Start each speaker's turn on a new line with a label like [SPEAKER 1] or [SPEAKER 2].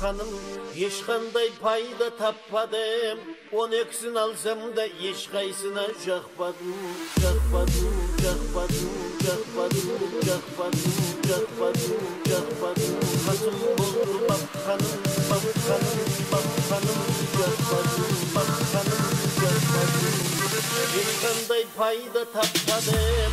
[SPEAKER 1] bakkanım Ешқандай пайда таппадым Он екісін алсам да ешқайсына жақпадым Жақпадым, жақпадым, жақпадым, жақпадым, жақпадым, жақпадым Қасым болды баққаным, баққаным, баққаным Жақпадым, баққаным, жақпадым Ешқандай пайда таппадым